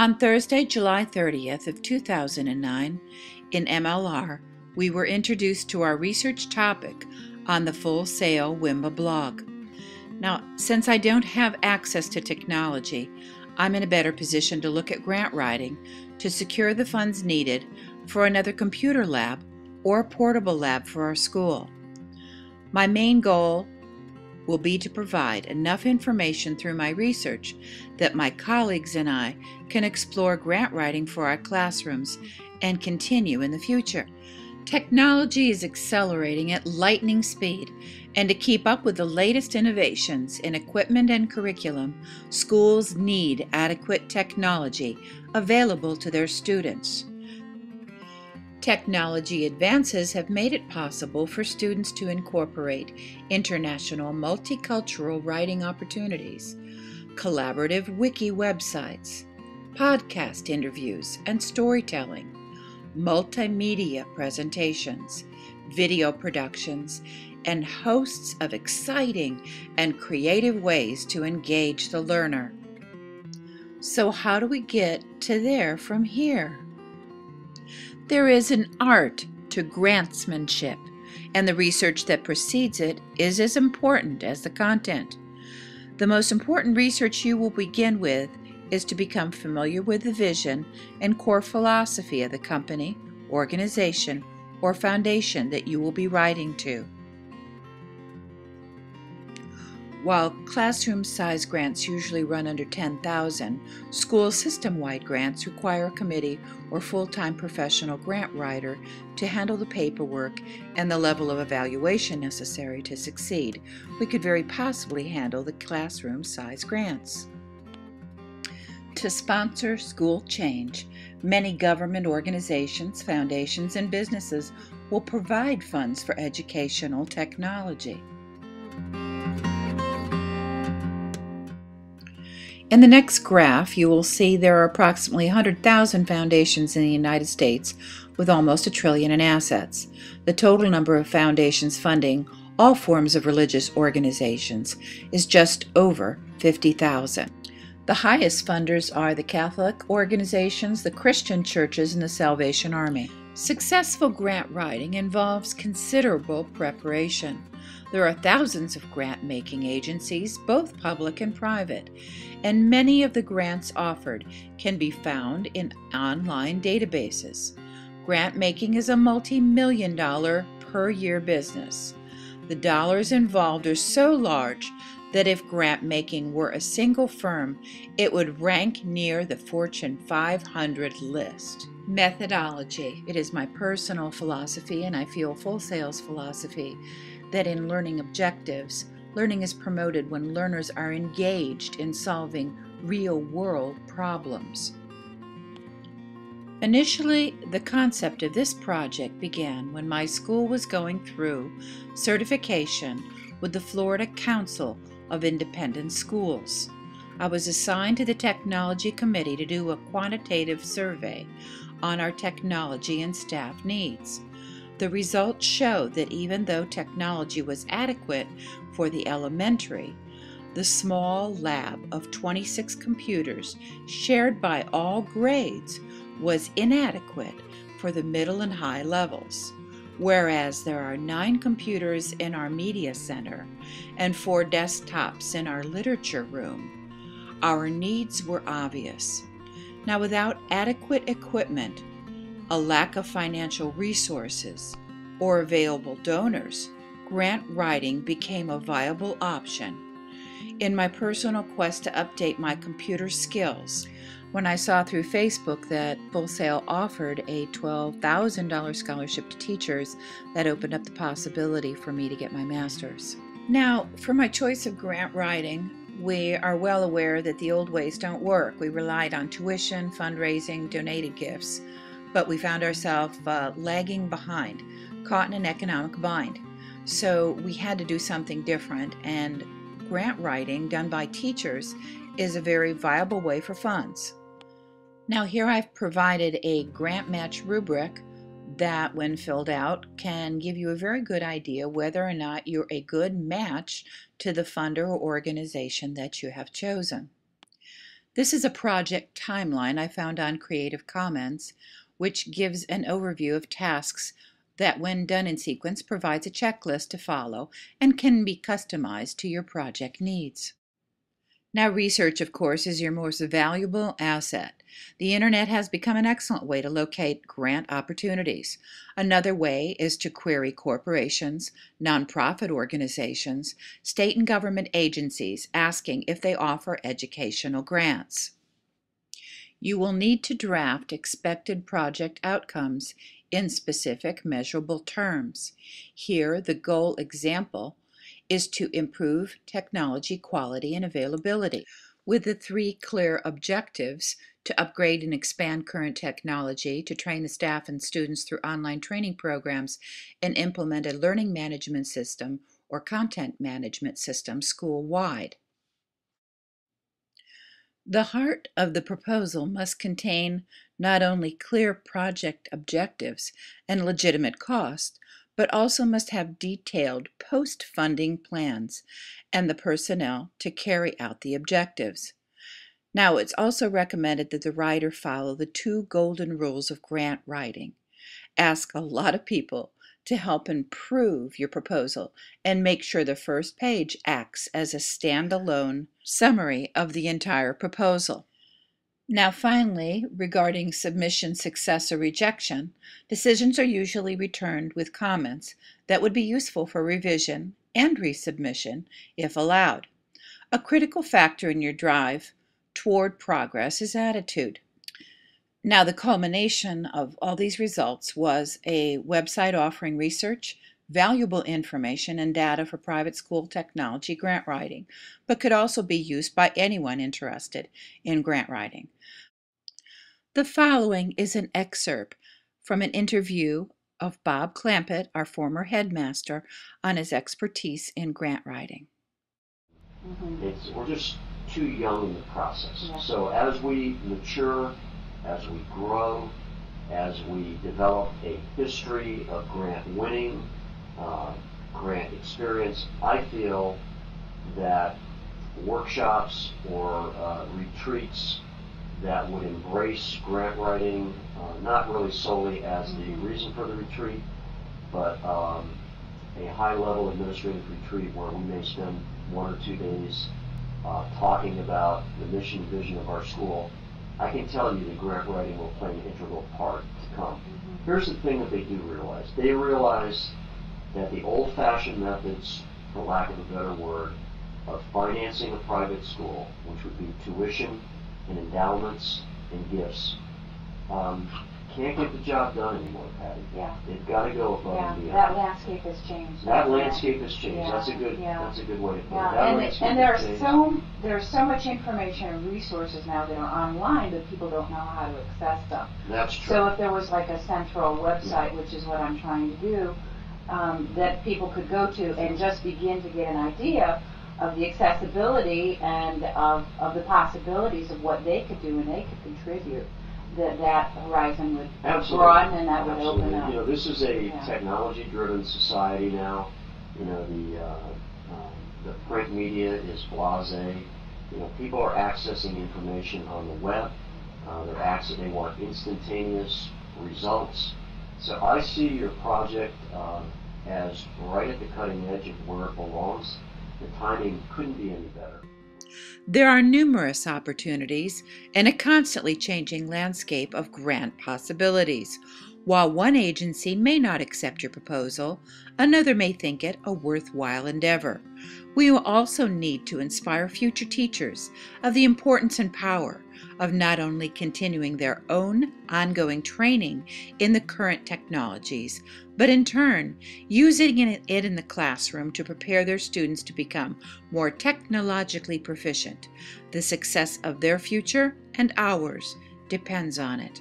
On Thursday, July 30th of 2009, in MLR, we were introduced to our research topic on the Full Sail WIMBA blog. Now, since I don't have access to technology, I'm in a better position to look at grant writing to secure the funds needed for another computer lab or portable lab for our school. My main goal will be to provide enough information through my research that my colleagues and I can explore grant writing for our classrooms and continue in the future. Technology is accelerating at lightning speed, and to keep up with the latest innovations in equipment and curriculum, schools need adequate technology available to their students. Technology advances have made it possible for students to incorporate international multicultural writing opportunities, collaborative wiki websites, podcast interviews and storytelling, multimedia presentations, video productions, and hosts of exciting and creative ways to engage the learner. So, how do we get to there from here? There is an art to grantsmanship, and the research that precedes it is as important as the content. The most important research you will begin with is to become familiar with the vision and core philosophy of the company, organization, or foundation that you will be writing to. While classroom size grants usually run under 10,000, school system wide grants require a committee or full time professional grant writer to handle the paperwork and the level of evaluation necessary to succeed. We could very possibly handle the classroom size grants. To sponsor school change, many government organizations, foundations, and businesses will provide funds for educational technology. In the next graph, you will see there are approximately 100,000 foundations in the United States with almost a trillion in assets. The total number of foundations funding all forms of religious organizations is just over 50,000. The highest funders are the Catholic organizations, the Christian churches, and the Salvation Army. Successful grant writing involves considerable preparation. There are thousands of grant making agencies, both public and private, and many of the grants offered can be found in online databases. Grant making is a multi million dollar per year business. The dollars involved are so large that if grant making were a single firm, it would rank near the Fortune 500 list. Methodology. It is my personal philosophy, and I feel Full Sail's philosophy, that in learning objectives, learning is promoted when learners are engaged in solving real world problems. Initially, the concept of this project began when my school was going through certification with the Florida Council of Independent Schools. I was assigned to the Technology Committee to do a quantitative survey on our technology and staff needs. The results show that even though technology was adequate for the elementary, the small lab of 26 computers shared by all grades was inadequate for the middle and high levels. Whereas there are nine computers in our media center and four desktops in our literature room, our needs were obvious. Now, without adequate equipment, a lack of financial resources, or available donors, grant writing became a viable option. In my personal quest to update my computer skills, when I saw through Facebook that Full Sail offered a $12,000 scholarship to teachers, that opened up the possibility for me to get my master's. Now, for my choice of grant writing, we are well aware that the old ways don't work. We relied on tuition, fundraising, donated gifts but we found ourselves uh, lagging behind, caught in an economic bind. So we had to do something different, and grant writing done by teachers is a very viable way for funds. Now, here I've provided a grant match rubric that, when filled out, can give you a very good idea whether or not you're a good match to the funder or organization that you have chosen. This is a project timeline I found on Creative Commons, which gives an overview of tasks that, when done in sequence, provides a checklist to follow and can be customized to your project needs. Now, research, of course, is your most valuable asset. The internet has become an excellent way to locate grant opportunities. Another way is to query corporations, nonprofit organizations, state and government agencies asking if they offer educational grants. You will need to draft expected project outcomes in specific measurable terms. Here, the goal example is to improve technology quality and availability with the three clear objectives to upgrade and expand current technology, to train the staff and students through online training programs, and implement a learning management system or content management system school-wide. The heart of the proposal must contain not only clear project objectives and legitimate cost, but also must have detailed post-funding plans and the personnel to carry out the objectives. Now, it's also recommended that the writer follow the two golden rules of grant writing. Ask a lot of people to help improve your proposal and make sure the first page acts as a standalone summary of the entire proposal. Now finally, regarding submission success or rejection, decisions are usually returned with comments that would be useful for revision and resubmission if allowed. A critical factor in your drive toward progress is attitude. Now the culmination of all these results was a website offering research, valuable information and data for private school technology grant writing, but could also be used by anyone interested in grant writing. The following is an excerpt from an interview of Bob Clampett, our former headmaster, on his expertise in grant writing. Mm-hmm. It's, we're just too young in the process. Yeah. So as we mature, as we grow, as we develop a history of grant winning, uh, grant experience, I feel that workshops or uh, retreats that would embrace grant writing, uh, not really solely as the reason for the retreat, but um, a high-level administrative retreat where we may spend one or two days uh, talking about the mission and vision of our school. I can tell you that grant writing will play an integral part to come. Mm-hmm. Here's the thing that they do realize. They realize that the old-fashioned methods, for lack of a better word, of financing a private school, which would be tuition and endowments and gifts. Um, can't get the job done anymore, Patty. Yeah. They've got to go above yeah, and beyond. That landscape has changed. That yeah. landscape has changed. Yeah. That's a good. Yeah. That's a good way to put yeah. it. That and, it, and there's so there's so much information and resources now that are online, but people don't know how to access them. That's true. So if there was like a central website, which is what I'm trying to do, um, that people could go to and just begin to get an idea of the accessibility and of, of the possibilities of what they could do and they could contribute, that that horizon would Absolutely. broaden and that Absolutely. would open up. You know, this is a yeah. technology-driven society now. You know, the uh, uh, the print media is blasé. You know, people are accessing information on the web. Uh, they're access- they want instantaneous results. So I see your project uh, as right at the cutting edge of where it belongs. The timing couldn't be any better. There are numerous opportunities and a constantly changing landscape of grant possibilities. While one agency may not accept your proposal, another may think it a worthwhile endeavor. We also need to inspire future teachers of the importance and power of not only continuing their own ongoing training in the current technologies, but in turn using it in the classroom to prepare their students to become more technologically proficient. The success of their future and ours depends on it.